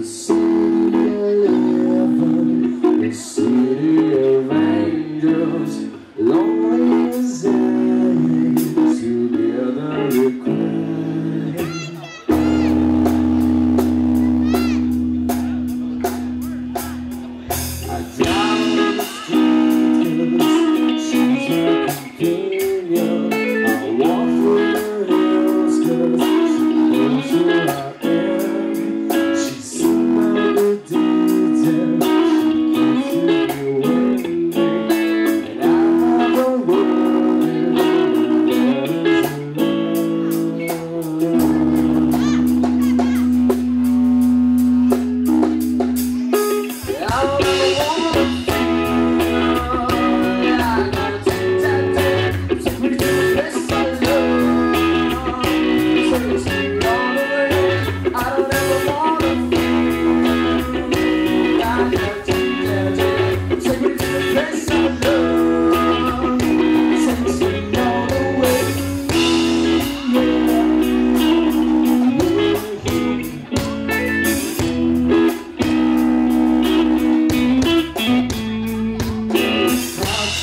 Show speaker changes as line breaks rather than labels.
the sun.